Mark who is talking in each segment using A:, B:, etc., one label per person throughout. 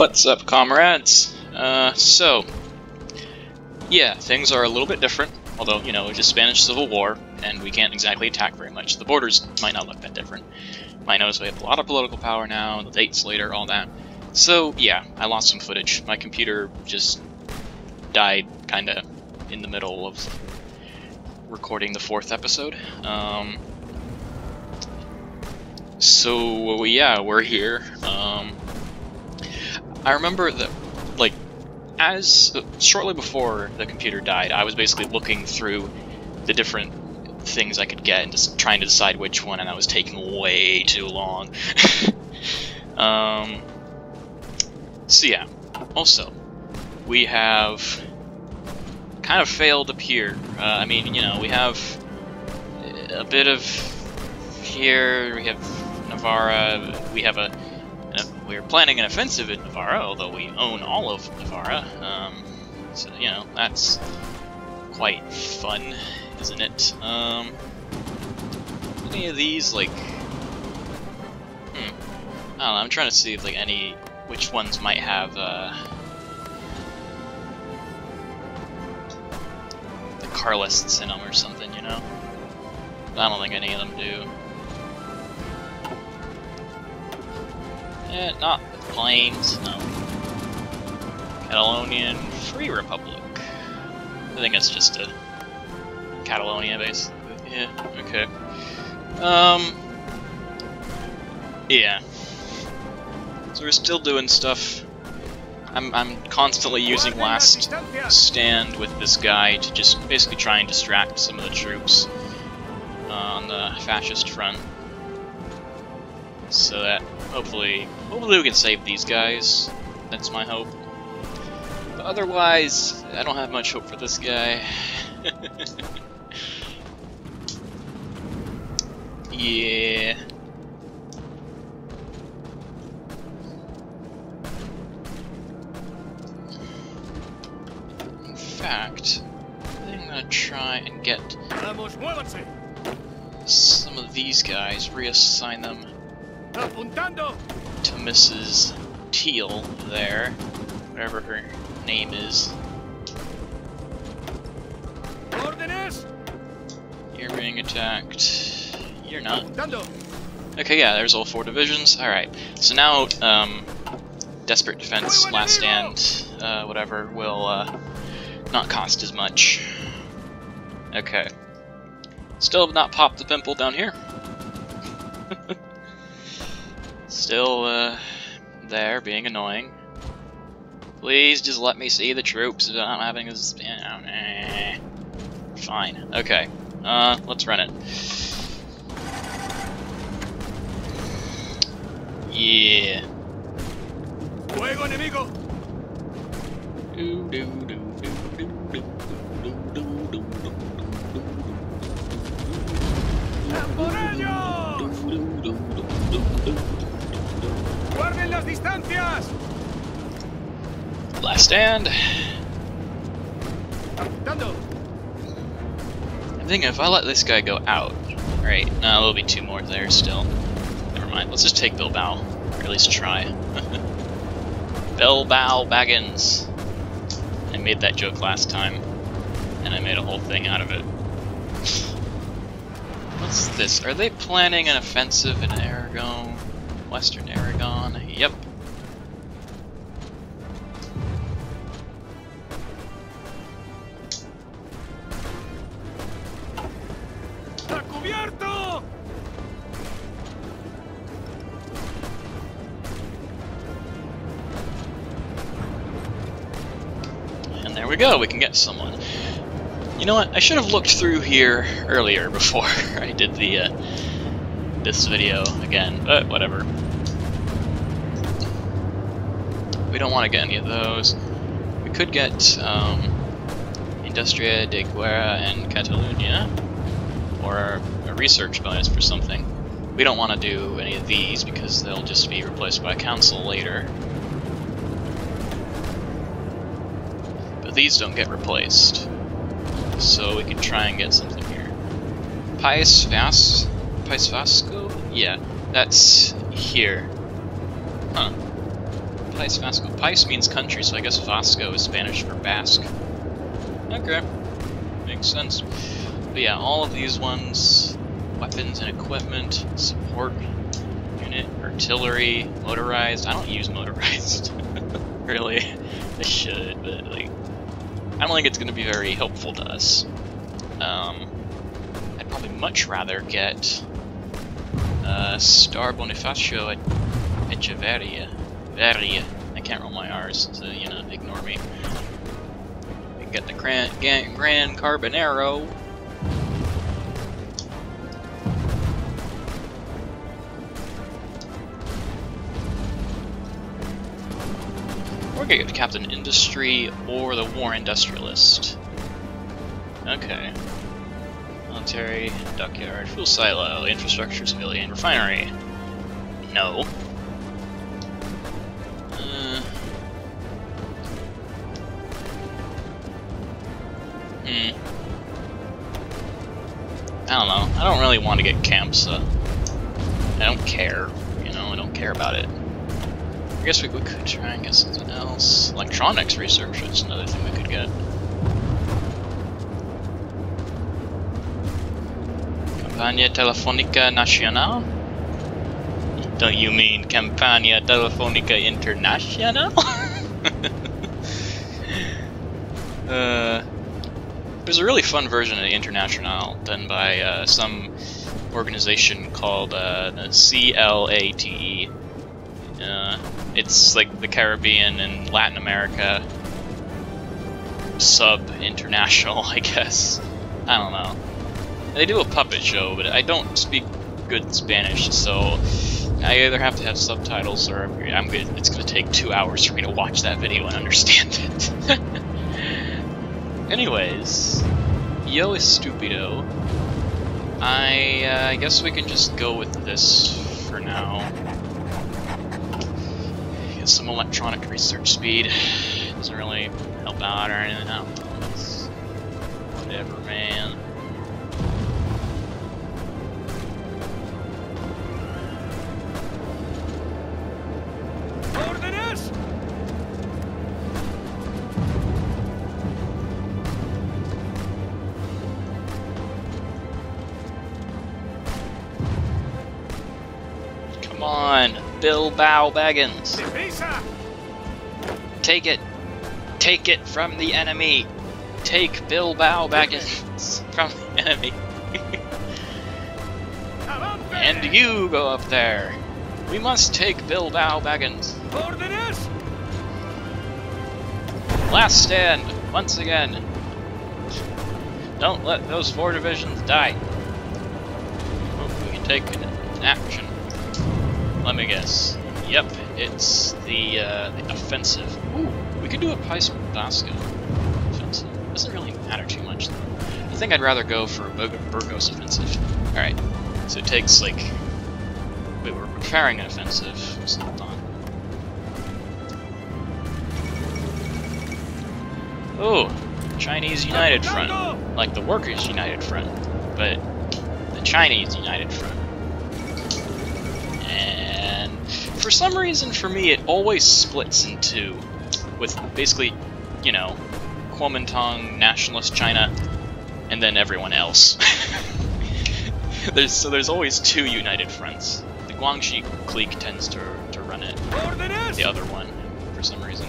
A: What's up, comrades? Uh, so, yeah, things are a little bit different, although, you know, it's just Spanish Civil War, and we can't exactly attack very much. The borders might not look that different. Might notice we have a lot of political power now, the dates later, all that. So, yeah, I lost some footage. My computer just died, kinda, in the middle of recording the fourth episode. Um, so, yeah, we're here. Um, I remember that, like, as shortly before the computer died, I was basically looking through the different things I could get and just trying to decide which one, and I was taking way too long. um, so yeah. Also, we have kind of failed up here. Uh, I mean, you know, we have a bit of here. We have Navarra. We have a we're planning an offensive in Navarra, although we own all of Navarra. Um, so, you know, that's quite fun, isn't it? Um, any of these, like... Hmm, I don't know, I'm trying to see if, like, any... which ones might have, uh... The Carlists in them or something, you know? I don't think any of them do. Eh, not plains, no. Catalonian Free Republic. I think it's just a Catalonia base. Yeah, okay. Um, yeah. So we're still doing stuff. I'm, I'm constantly using Last Stand with this guy to just basically try and distract some of the troops uh, on the fascist front. So that hopefully, hopefully we can save these guys. That's my hope. But otherwise, I don't have much hope for this guy. yeah. In fact, I'm gonna try and get some of these guys, reassign them Apuntando. To Mrs. Teal there, whatever her name is. You're being attacked. You're not. Okay, yeah, there's all four divisions. Alright, so now, um, Desperate Defense, Last Stand, uh, whatever, will, uh, not cost as much. Okay. Still have not popped the pimple down here. Still, uh, there, being annoying. Please just let me see the troops without having this. You know, eh. Fine. Okay. Uh, let's run it. Yeah. Fuego enemigo. Do do Last stand. I'm thinking if I let this guy go out, right? No, there'll be two more there still. Never mind. Let's just take Bilbao, or at least try. Bilbao Baggins. I made that joke last time, and I made a whole thing out of it. What's this? Are they planning an offensive in Aragon? Western Aragon? Yep. And there we go, we can get someone. You know what, I should have looked through here earlier before I did the, uh, this video again, but whatever. Don't want to get any of those. We could get um, Industria de Guerra and Catalunya, or a research bonus for something. We don't want to do any of these because they'll just be replaced by council later. But these don't get replaced. So we can try and get something here. País Vas País Vasco? Yeah, that's here. País Vasco. País means country, so I guess Vasco is Spanish for Basque. Okay. Makes sense. But yeah, all of these ones, weapons and equipment, support unit, artillery, motorized. I don't use motorized. really. I should, but like I don't think it's gonna be very helpful to us. Um I'd probably much rather get uh, Star Bonifacio at Echeverria. Veria. Uh, I can't roll my R's, so you know, ignore me. We get the Grand, Gran, Gran Carbonero. We're gonna get Captain Industry or the War Industrialist. Okay. Military, dockyard, fuel silo, infrastructure, civilian, refinery. No. Really want to get camps. I don't care. You know, I don't care about it. I guess we, could try and get something else. Electronics research is another thing we could get. Campagna Telefónica Nacional? Don't you mean Campagna Telefónica Internacional? uh, there's a really fun version of the International done by uh, some organization called uh, CLATE. Uh, it's like the Caribbean and Latin America sub-international, I guess. I don't know. They do a puppet show, but I don't speak good Spanish, so I either have to have subtitles or I'm good. It's going to take two hours for me to watch that video and understand it. Anyways, yo is stupido. I, uh, guess we can just go with this for now. Get some electronic research speed. Doesn't really help out or anything. Whatever, man. Bilbao Baggins. Take it. Take it from the enemy. Take Bilbao Baggins from the enemy. And you go up there. We must take Bilbao Baggins. Last stand, once again. Don't let those four divisions die. Oh, we can take an action. Let me guess. Yep, it's the, uh, the offensive. Ooh, we could do a País Vasco offensive. Doesn't really matter too much though. I think I'd rather go for a Bur- Burgos offensive. Alright, so it takes like... Wait, we're preparing an offensive. So hold on. Oh, Chinese United Front. Like the Workers' United Front, but the Chinese United Front. For some reason, for me, it always splits in two, with basically, you know, Kuomintang, Nationalist China, and then everyone else. there's so there's always two united fronts. The Guangxi clique tends to to run it the other one for some reason.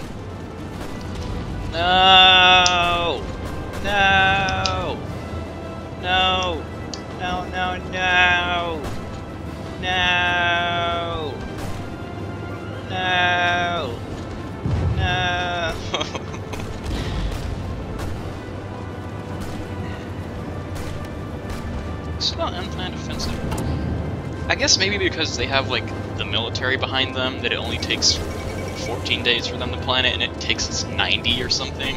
A: No! No! No! No, no, no! No! No! No! it's not unplanned offensive. I guess maybe because they have like the military behind them that it only takes 14 days for them to plan it and it takes us 90 or something.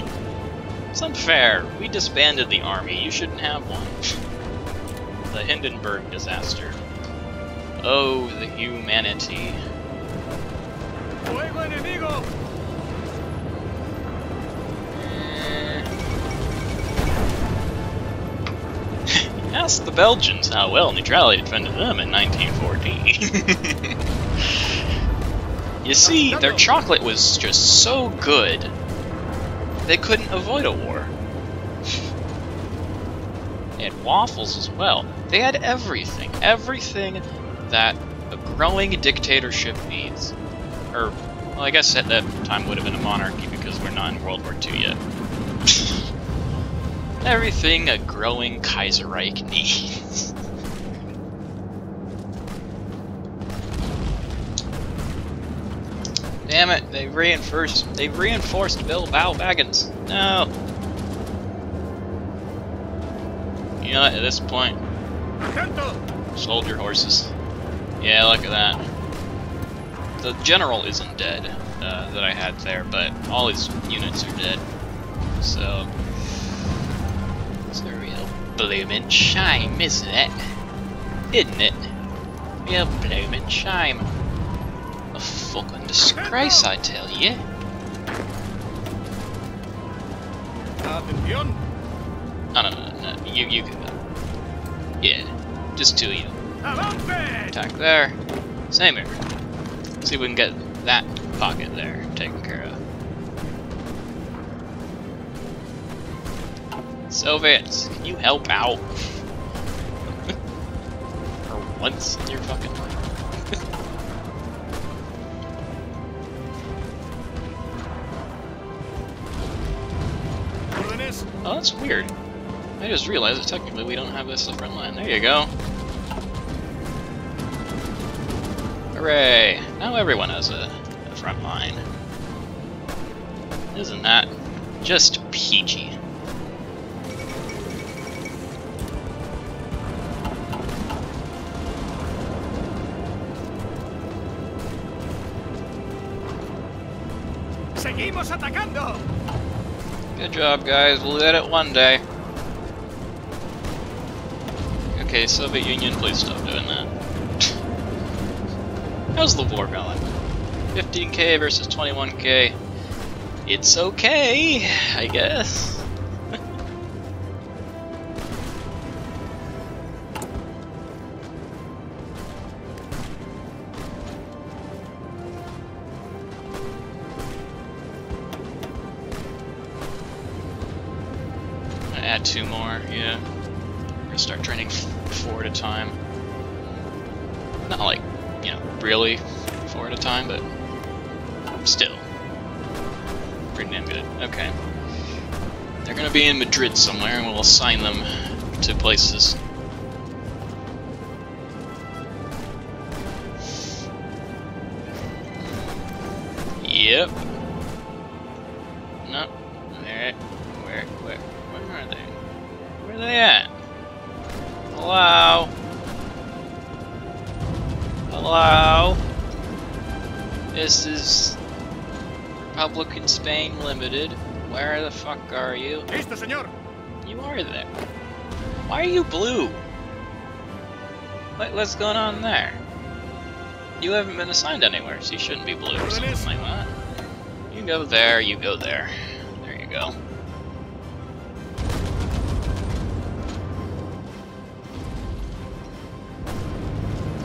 A: It's unfair. We disbanded the army. You shouldn't have one. the Hindenburg disaster. Oh, the humanity.
B: ¡Fuego enemigo!
A: Ask the Belgians how well neutrality defended them in 1914. You see, their chocolate was just so good, they couldn't avoid a war. they had waffles as well. They had everything. Everything that a growing dictatorship needs. Or, well, I guess at that time would have been a monarchy because we're not in World War II yet. everything a growing Kaiserreich needs. Damn it, they reinforced they reinforced Bilbao Baggins. No. You know, at this point, soldier horses. Yeah, look at that. The general isn't dead uh, that I had there, but all his units are dead. So, it's a real bloomin' shame, isn't it? Isn't it? Real bloomin' shame. A fucking disgrace, I tell you. No, no, no, no. You, you can go. Yeah, just two of you. Attack there. Same here. See if we can get that pocket there taken care of. Soviets, can you help out? For once in your fucking life. oh, that's weird. I just realized that technically we don't have this as a front line. There you go. Hooray! Now everyone has a, a front line. Isn't that just peachy?
B: Seguimos atacando.
A: Good job, guys. We'll get it one day. Okay, Soviet Union, please stop doing that. How's the war going? 15k versus 21k. It's okay, I guess. add two more, yeah. We're gonna start training four at a time. Not like, really four at a time, but still. Pretty damn good. Okay. They're gonna be in Madrid somewhere, and we'll assign them to places. Yep. Limited. Where the fuck are you?
B: Listo, señor.
A: You are there. Why are you blue? What, what's going on there? You haven't been assigned anywhere, so you shouldn't be blue or something like that. You go there, you go there. There you go.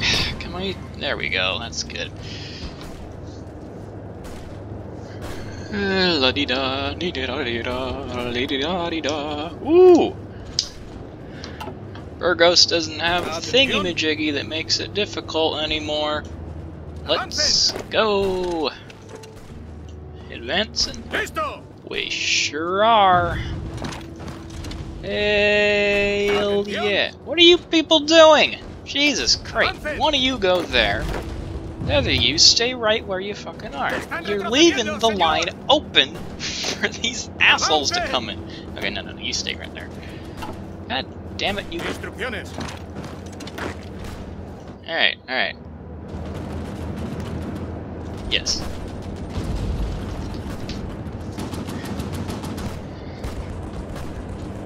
A: Can I? There we go, that's good. La di da, di da di da, la di da di da. Ooh! Burgos doesn't have a thingy-majiggy that makes it difficult anymore. Let's go! Advancing. We sure are. Hell yeah. What are you people doing? Jesus Christ. One of you go there. The other you stay right where you fucking are. You're leaving the line open for these assholes to come in. Okay, no, no, no, you stay right there. God damn it, you. Alright, alright. Yes.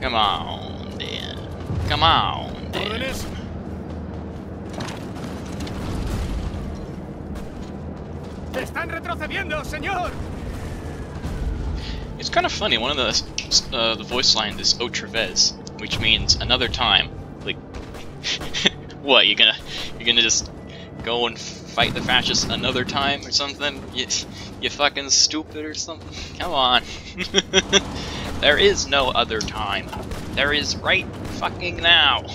A: Come on, then. Come on, then.
B: Están retrocediendo, señor.
A: It's kind of funny. One of the uh, the voice lines is "Otra vez," which means another time. Like, what? you're gonna you're gonna just go and fight the fascists another time or something? You, you fucking stupid or something? Come on. there is no other time. There is right fucking now.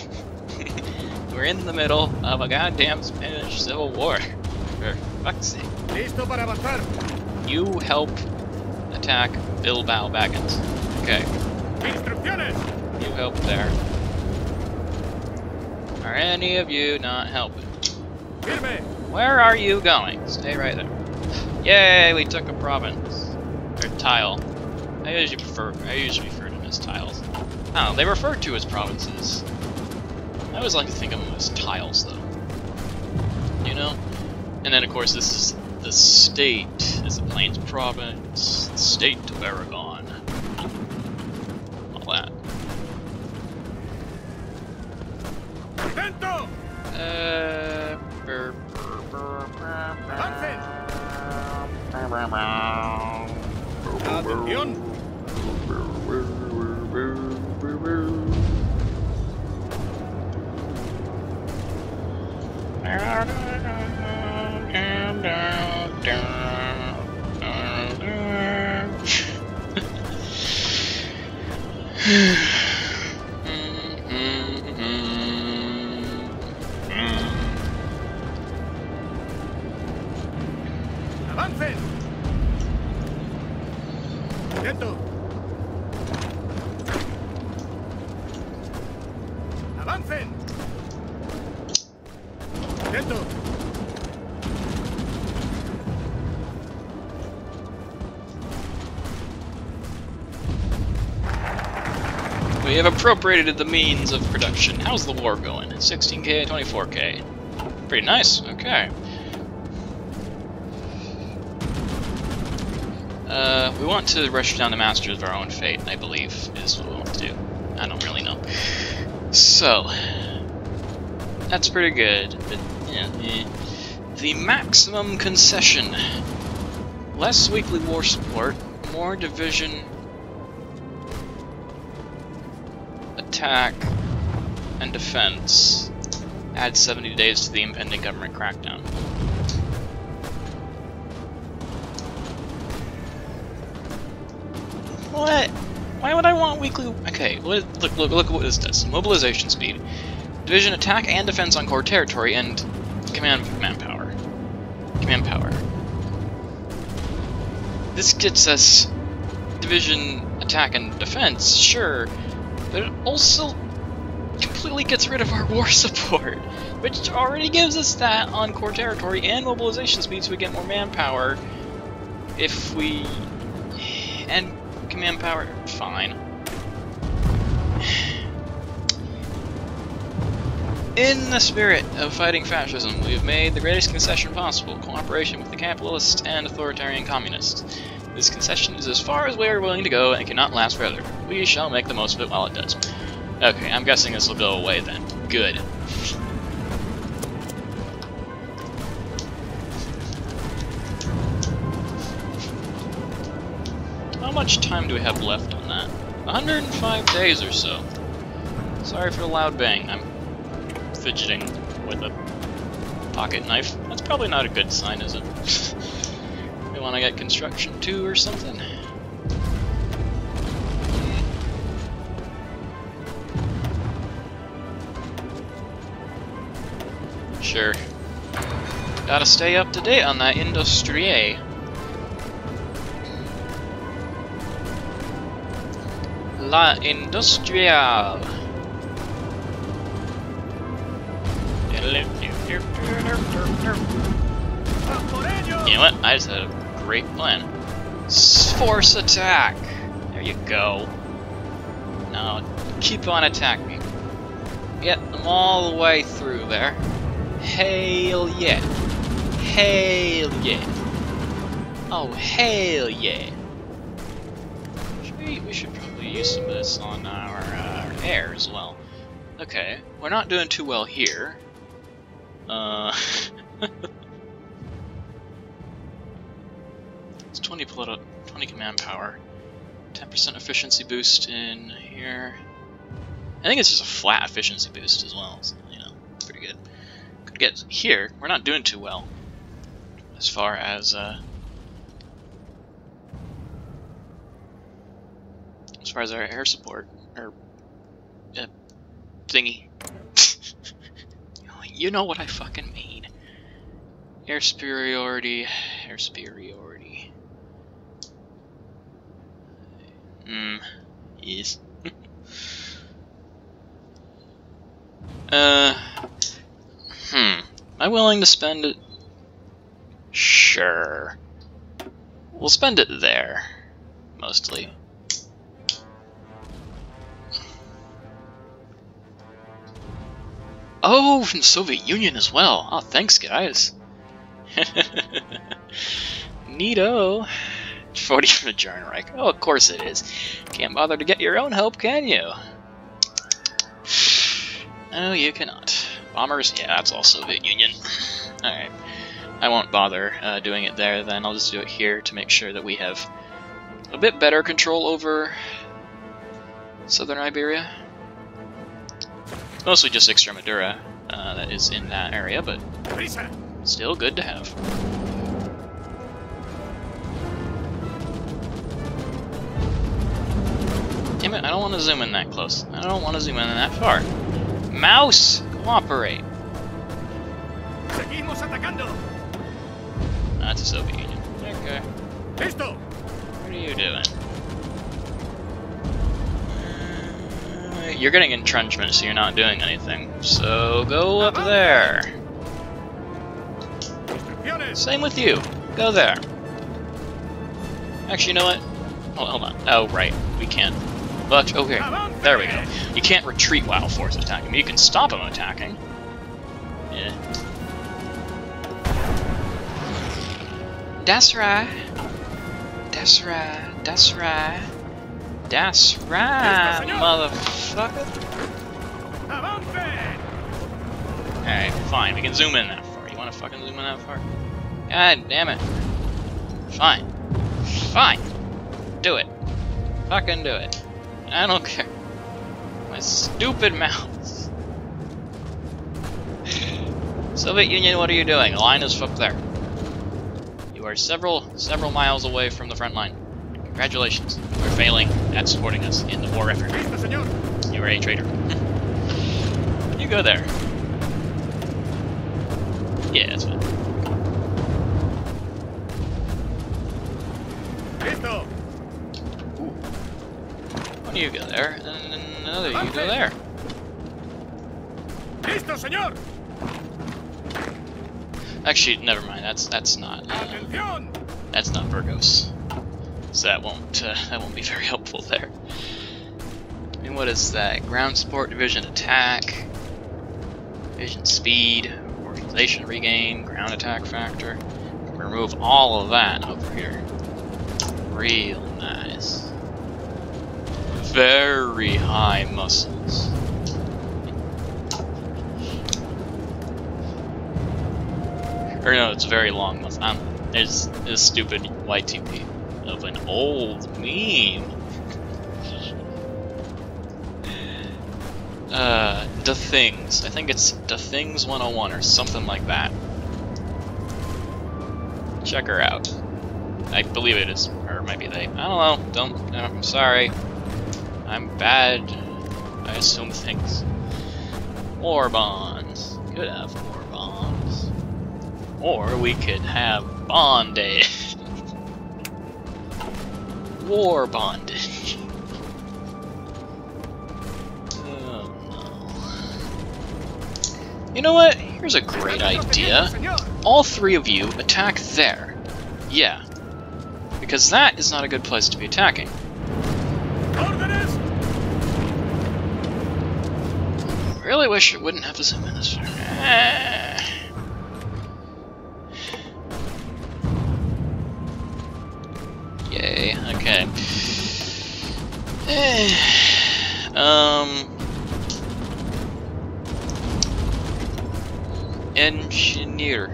A: We're in the middle of a goddamn Spanish Civil War. For fuck's sake.
B: Listo para avanzar.
A: You help attack Bilbao Baggins. Okay,
B: Instrucciones.
A: you help there. Are any of you not helping?
B: Firme.
A: Where are you going? Stay right there. Yay, we took a province. Or tile. I usually prefer I usually refer to them as tiles. Oh, they refer to as provinces. I always like to think of them as tiles though. You know? And then of course this is the state is the Plains province, the state of Aragon. All that.
B: Dentro.
A: Uh, brr, brr, brr, brr,
B: Avancen.
A: brr.
B: Atención.
A: We have appropriated the means of production. How's the war going? 16k, 24k. Pretty nice, okay. Uh, we want to rush down the Masters of our own fate, I believe, is what we want to do. I don't really know. So, that's pretty good, but, yeah, eh. The maximum concession. Less weekly war support, more division attack and defense. Add 70 days to the impending government crackdown. What? Why would I want weekly? Okay, look, look, look at what this does. Mobilization speed, division attack and defense on core territory, and command manpower. Command power. This gets us division attack and defense, sure, but it also completely gets rid of our war support, which already gives us that on core territory and mobilization speed, so we get more manpower. If we and command power, fine. In the spirit of fighting fascism, we have made the greatest concession possible, cooperation with the capitalists and authoritarian communists. This concession is as far as we are willing to go and cannot last forever. We shall make the most of it while it does. Okay, I'm guessing this will go away then. Good. How much time do we have left on that? 105 days or so. Sorry for the loud bang. I'm fidgeting with a pocket knife. That's probably not a good sign, is it? we want to get construction too or something? Sure. Gotta stay up to date on that industrie. Eh? La Industrial.
B: ¡A por ello!
A: You know what? I just had a great plan. Force attack! There you go. Now, keep on attacking. Get them all the way through there. Hail yeah. Hail yeah. Oh, hail yeah. Should we, we should probably use some of this on our, uh, our air as well. Okay, we're not doing too well here. Uh, 20 20 command power, 10% efficiency boost in here. I think it's just a flat efficiency boost as well, so, you know, pretty good. Could get here, we're not doing too well. as far as uh, as far as our air support or uh, thingy. you know what I fucking mean. Air superiority, air superiority. Hmm. Yes. uh. Hmm. Am I willing to spend it? Sure. We'll spend it there, mostly. Oh, from the Soviet Union as well. Oh, thanks, guys. Neato. 40 from the Jarnreich. Oh, of course it is. Can't bother to get your own help, can you? No, you cannot. Bombers? Yeah, that's all Soviet Union. Alright. I won't bother uh, doing it there then. I'll just do it here to make sure that we have a bit better control over southern Iberia. Mostly just Extremadura uh, that is in that area, but still good to have. Damn it, I don't want to zoom in that close. I don't want to zoom in that far. Mouse! Cooperate! That's a Soviet Union. Okay.
B: Listo.
A: What are you doing? Uh, You're getting entrenchment, so you're not doing anything. So go up there. Same with you. Go there. Actually, you know what? Oh, hold on. Oh, right. We can't. But, oh, okay. There we go. You can't retreat while force is attacking. You can stop him attacking. Yeah. That's right. That's right. That's right. That's right, motherfucker. Alright, fine. We can zoom in that far. You want to fucking zoom in that far? God damn it. Fine. Fine. Do it. Fucking do it. I don't care. My stupid mouse. Soviet Union, what are you doing? The line is up there. You are several, several miles away from the front line. Congratulations. You're failing at supporting us in the war effort. You are a traitor. you go there. Yeah, that's fine. You go there, and then another you go there.
B: Listo, señor.
A: Actually, never mind. That's that's not uh, that's not Burgos, so that won't uh, that won't be very helpful there. I mean, what is that? Ground support division attack, division speed, organization regain, ground attack factor. Remove all of that over here. Real. Very high muscles. Or no, it's very long muscle. Um, there's this stupid YTP of an old meme. Uh, The Things. I think it's The Things 101 or something like that. Check her out. I believe it is, or it might be they. I don't know. Don't. I'm sorry. I'm bad. I assume things. War bonds. Could have war bonds. Or we could have bondage. War bondage. Oh no. You know what? Here's a great idea. All three of you attack there. Yeah. Because that is not a good place to be attacking.
B: I
A: really wish it wouldn't have to zoom in this far. Ah. Yay, okay. Eh, um. Engineer.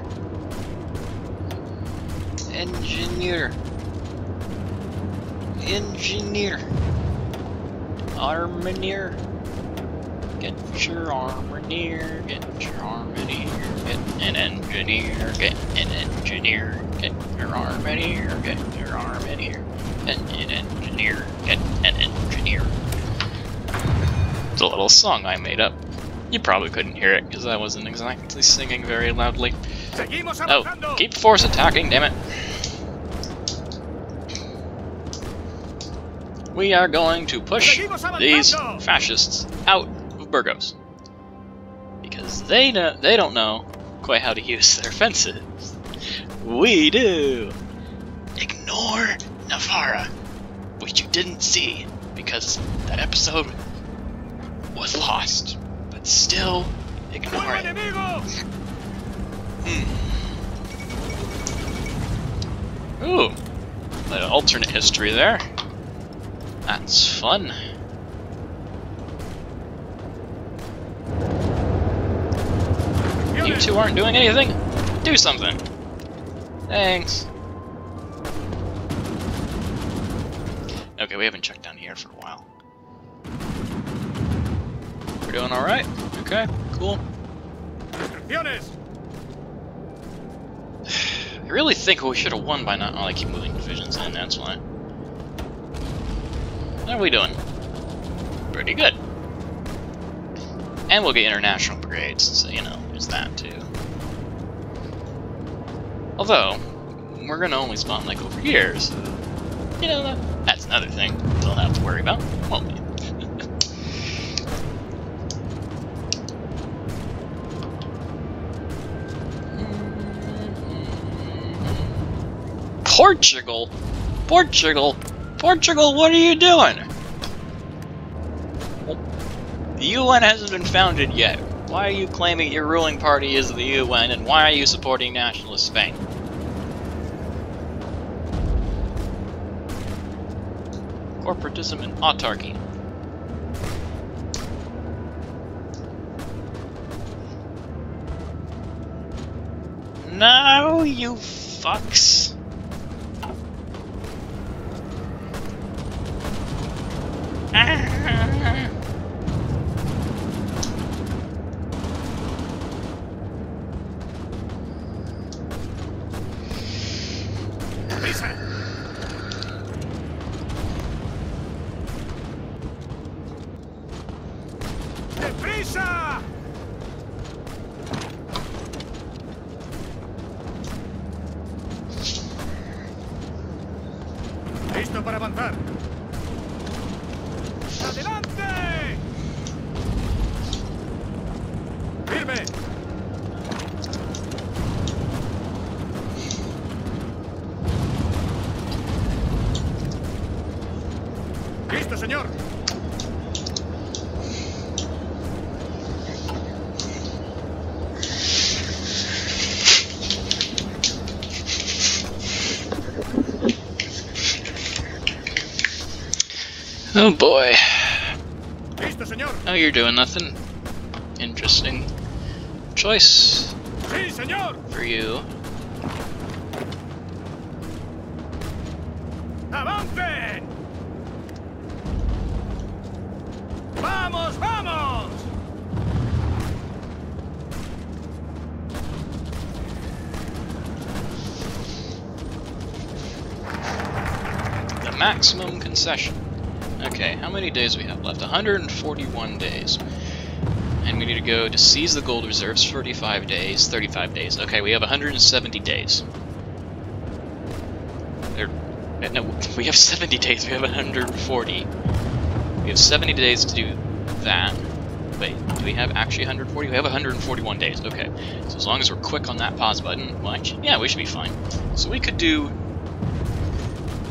A: Engineer. Engineer. Armineer. Get your armor get your armor get an engineer, get an engineer, get your arm in here, get your arm in here, get an engineer, get an engineer. It's a little song I made up. You probably couldn't hear it because I wasn't exactly singing very loudly. Oh, keep force attacking, damn it. We are going to push these fascists out of Burgos. Because they know, they don't know quite how to use their fences. We do. Ignore Navarra, which you didn't see because that episode was lost. But still, ignore
B: ¡Fuego
A: it.
B: enemigo!
A: Ooh, an alternate history there. That's fun. You two aren't doing anything? Do something. Thanks. Okay, we haven't checked down here for a while. We're doing alright? Okay, cool. I really think we should have won by not. Oh, I keep moving divisions in, that's why. How are we doing? Pretty good. And we'll get international brigades, so you know, there's that too. Although, we're gonna only spawn like over here, so you know that that's another thing we'll have to worry about, won't we? Portugal? Portugal? Portugal, what are you doing? The UN hasn't been founded yet. Why are you claiming your ruling party is the UN, and why are you supporting nationalist Spain? Corporatism and autarky. No, you fucks.
B: Para avanzar.
A: Oh, you're doing nothing. Interesting choice for you.
B: ¡Avancen! ¡Vamos, vamos!
A: The maximum concession. How many days we have left? 141 days. And we need to go to seize the gold reserves 35 days. 35 days. Okay, we have 170 days. There, no, we have 70 days. We have 140. We have 70 days to do that. Wait, do we have actually 140? We have 141 days. Okay, so as long as we're quick on that pause button, well, yeah, we should be fine. So we could do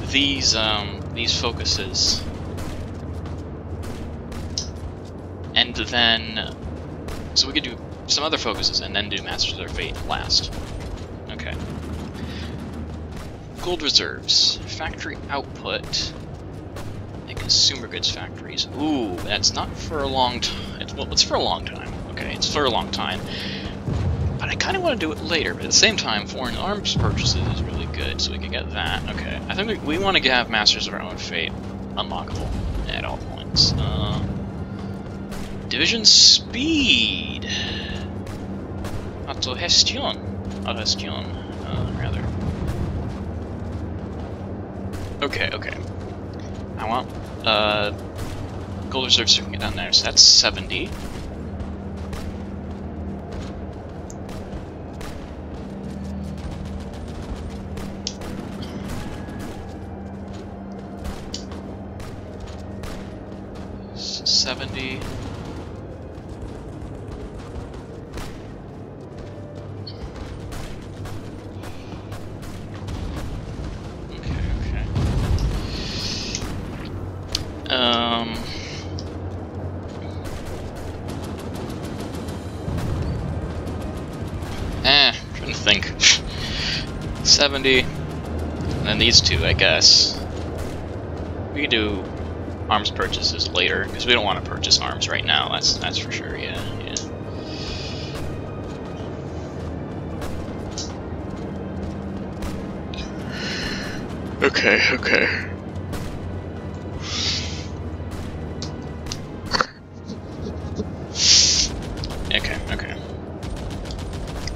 A: these um, these focuses, and then so we could do some other focuses and then do Masters of Their Fate last. Okay. Gold reserves, factory output, and consumer goods factories. Ooh, that's not for a long time. It's, well, it's for a long time. Okay, it's for a long time. But I kind of want to do it later. But at the same time, foreign arms purchases is really good, so we can get that. Okay, I think we, we want to have Masters of Our Own Fate unlockable at all points. Uh, division speed. Autogestion. Autogestion, uh, rather. Okay, okay. I want, uh, gold reserves so get down there, so that's 70. S- 70. 70. And then these two, I guess. We could do arms purchases later, because we don't want to purchase arms right now, that's that's for sure, yeah, yeah. Okay, okay. Okay, okay.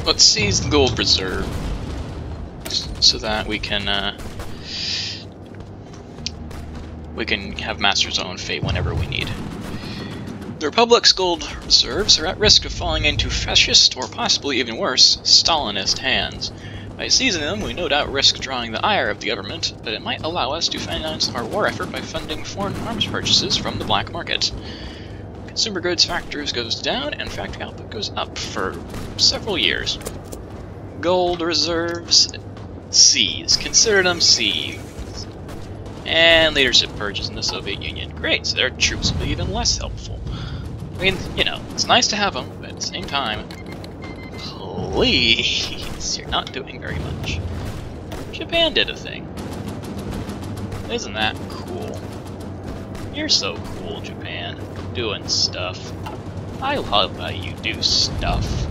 A: Let's seize the gold reserve so that we can uh, we can have Master's own fate whenever we need. The Republic's gold reserves are at risk of falling into fascist or possibly even worse, Stalinist hands. By seizing them, we no doubt risk drawing the ire of the government, but it might allow us to finance our war effort by funding foreign arms purchases from the black market. Consumer goods factors goes down and factory output goes up for several years. Gold reserves seize. Consider them seized. And leadership purges in the Soviet Union. Great, so their troops will be even less helpful. I mean, you know, it's nice to have them, but at the same time, please, you're not doing very much. Japan did a thing. Isn't that cool? You're so cool, Japan. Doing stuff. I love how you do stuff.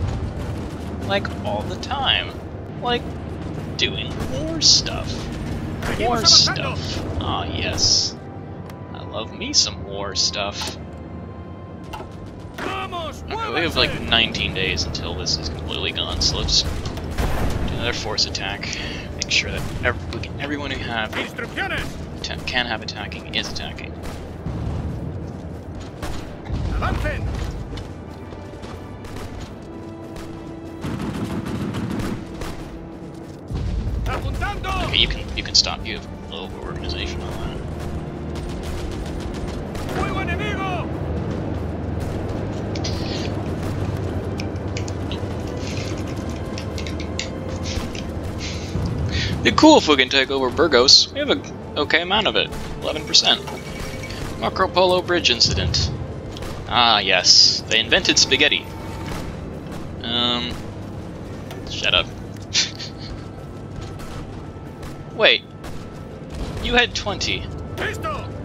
A: Like, all the time. Like, doing more stuff. War stuff. Ah, yes. I love me some war stuff. Okay, we have like 19 days until this is completely gone, so let's do another force attack. Make sure that ev we can, everyone who have can have attacking is attacking. Okay, you can you can stop. You have a little organization on that. Be cool if we can take over Burgos. We have a okay amount of it, 11%. Marco Polo Bridge incident. Ah, yes. They invented spaghetti. Um. Wait. You had 20.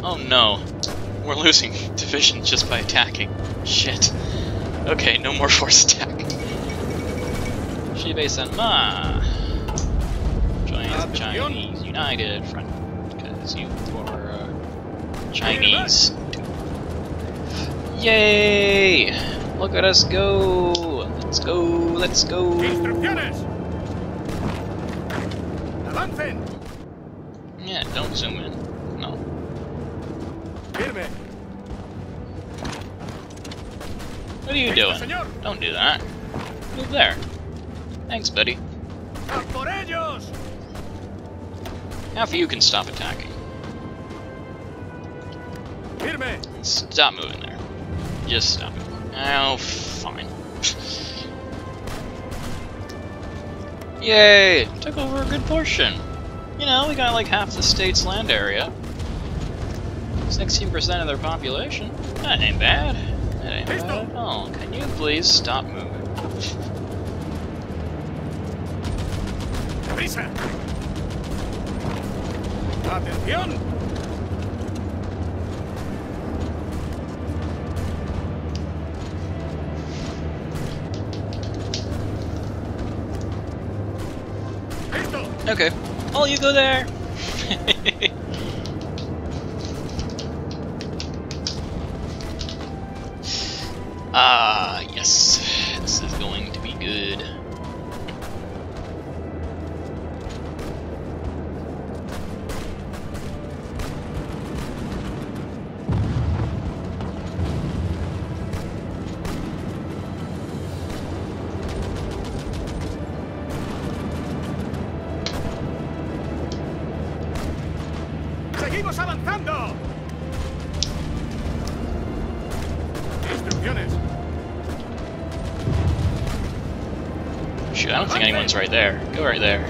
A: Oh no. We're losing division just by attacking. Shit. Okay, no more force attack. Xibei San Ma. Join Chinese United Front. Because you are uh, Chinese. Yay! Look at us go! Let's go, let's go!
B: Instrucciones. Avancen.
A: Yeah, don't zoom in. No.
B: Firme.
A: What are you doing? Don't do that. Move there. Thanks, buddy.
B: A.
A: Half of you can stop attacking. Stop moving there. Just stop it. Oh, fine. Yay! Took over a good portion. You know, we got like half the state's land area. 16% of their population. That ain't bad. That ain't bad at all. Can you please stop moving?
B: Atención.
A: Okay. Oh, you go there!
B: Seguimos avanzando. Instrucciones.
A: Shoot, I don't think anyone's right there. Go right there.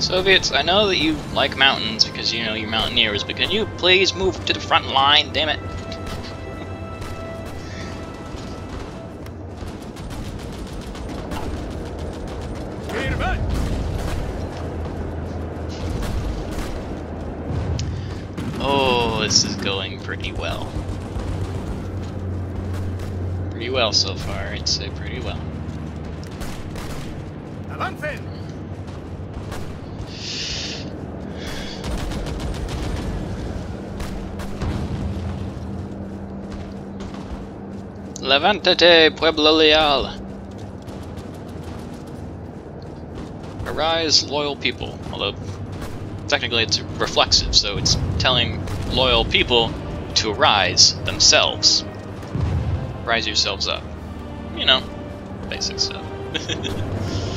A: Soviets, I know that you like mountains because you know you're mountaineers, but can you please move to the front line, damn it? Pretty well. Pretty well so far, I'd say pretty well.
B: Avancen.
A: Levantate, Pueblo Leal! Arise, loyal people. Although, technically it's reflexive, so it's telling loyal people to arise themselves. Rise yourselves up. You know, basic stuff.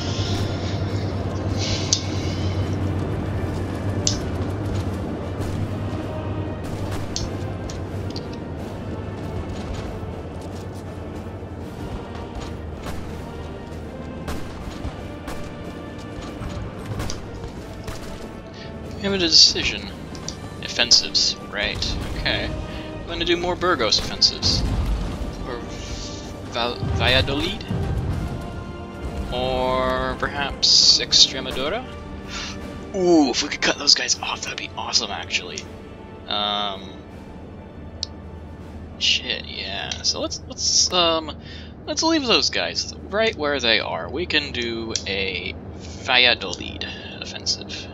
A: Have a decision. Offensives, right. Okay. I'm gonna do more Burgos offensives. Or Val Valladolid? Or perhaps Extremadura? Ooh, if we could cut those guys off, that'd be awesome actually. Um Shit, yeah. So let's let's um let's leave those guys right where they are. We can do a Valladolid offensive.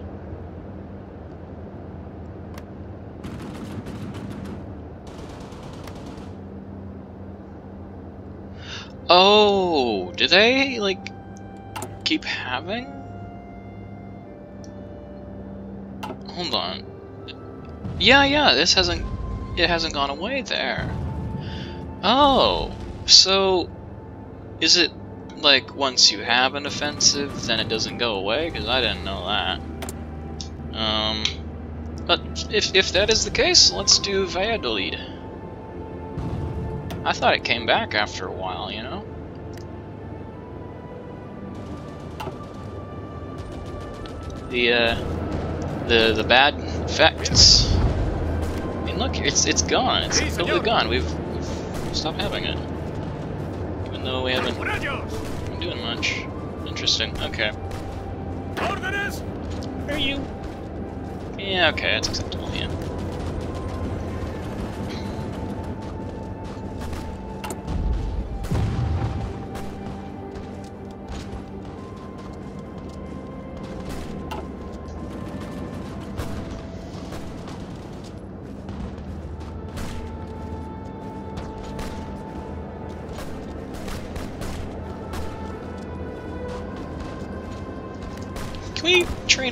A: Oh, do they like keep having? Hold on. Yeah, yeah, this hasn't it hasn't gone away there. Oh, so is it like once you have an offensive, then it doesn't go away? Because I didn't know that. Um, but if if that is the case, let's do Valladolid. I thought it came back after a while, you know? The, uh, the, the bad effects. I mean, look, it's, it's gone. It's totally gone. We've, we've stopped having it. Even though we haven't been doing much. Interesting. Okay. Are you? Yeah, okay, that's acceptable, yeah.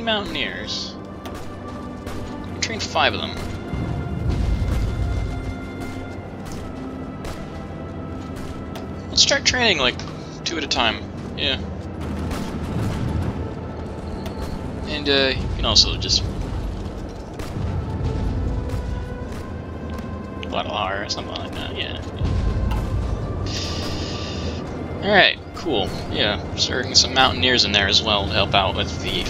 A: Mountaineers? We trained five of them. Let's start training like two at a time. Yeah. And uh, you can also just Guadalajara or something like that. Yeah. All right. Cool. Yeah, starting some mountaineers in there as well to help out with the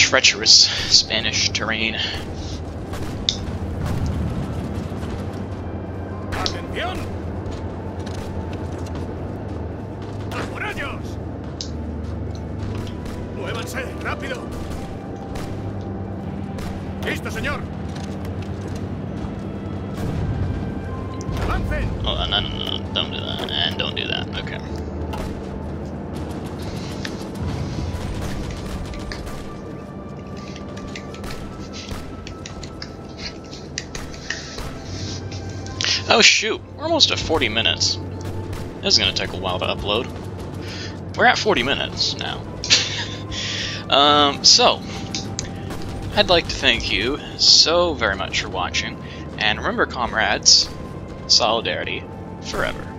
A: treacherous Spanish terrain. Oh shoot, we're almost at 40 minutes. This is gonna take a while to upload. We're at 40 minutes now. um, so, I'd like to thank you so very much for watching, and remember comrades, solidarity forever.